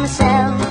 myself.